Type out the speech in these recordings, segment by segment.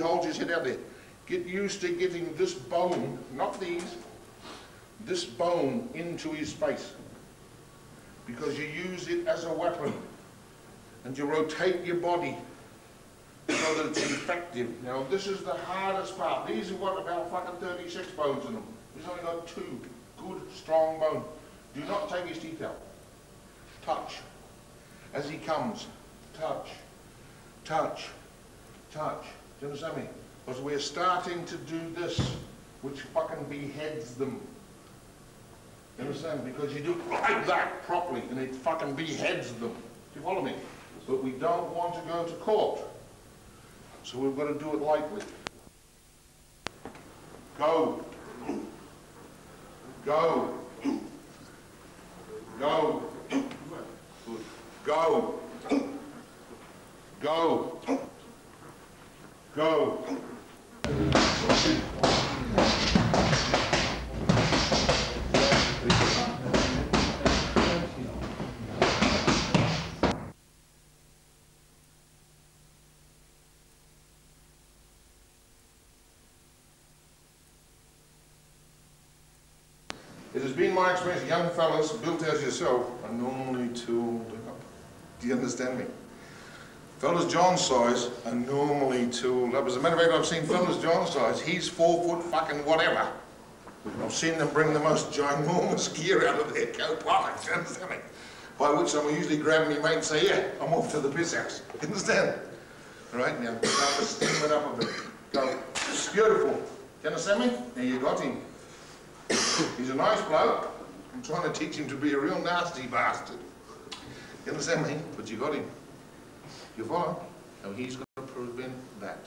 holds his head out there. Get used to getting this bone, not these, this bone into his face. Because you use it as a weapon. And you rotate your body so that it's effective. Now this is the hardest part. These have got about fucking 36 bones in them. He's only got two good, strong bones. Do not take his teeth out. Touch. As he comes. Touch. Touch. Touch. Do you understand me? Because we're starting to do this, which fucking beheads them. You understand? Because you do it like that properly, and it fucking beheads them. Do you follow me? But we don't want to go to court. So we've got to do it lightly. Go. Go. Go. Go. Go. Go. It has been my experience, young fellows, built as yourself, are normally too Do you understand me? Fellas John size are normally too up. As a matter of fact, I've seen fellas John size, he's four foot fucking whatever. I've seen them bring the most ginormous gear out of their co-pilots, understand me? By which I'm usually grabbing my mate and say, yeah, I'm off to the piss house. Understand? Right, now, Steam it up a bit. Go, it's beautiful. Can you understand me? Now you got him. He's a nice bloke. I'm trying to teach him to be a real nasty bastard. You understand me? But you got him. You follow? And he's going to prevent that.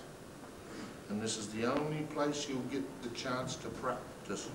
And this is the only place you'll get the chance to practice.